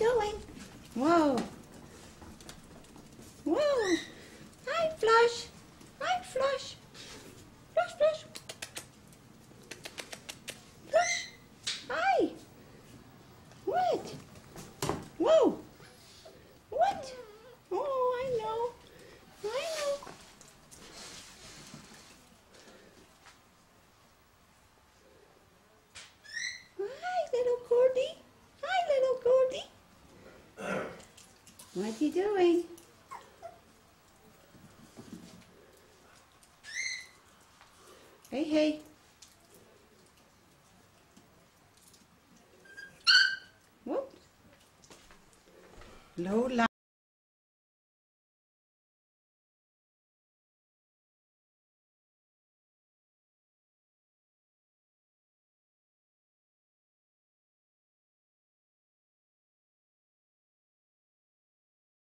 doing? Whoa. Whoa. Hi, Flush. Hi, Flush. Flush, Flush. Flush. Hi. What? Whoa. What are you doing? Hey, hey. Whoop. Light.